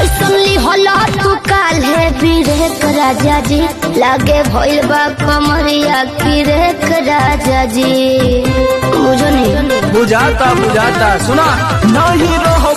ऐसन लिहला तू तो काल है बिरेक राजा जी। लागे भइल बा कमरिया किरेक राजा जी। मुझो नहीं। बुझाता बुझाता सुना। नहीं रहो